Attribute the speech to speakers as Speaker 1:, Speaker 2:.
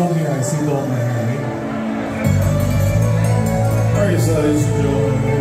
Speaker 1: told me I see all my.
Speaker 2: All right, so ladies and gentlemen,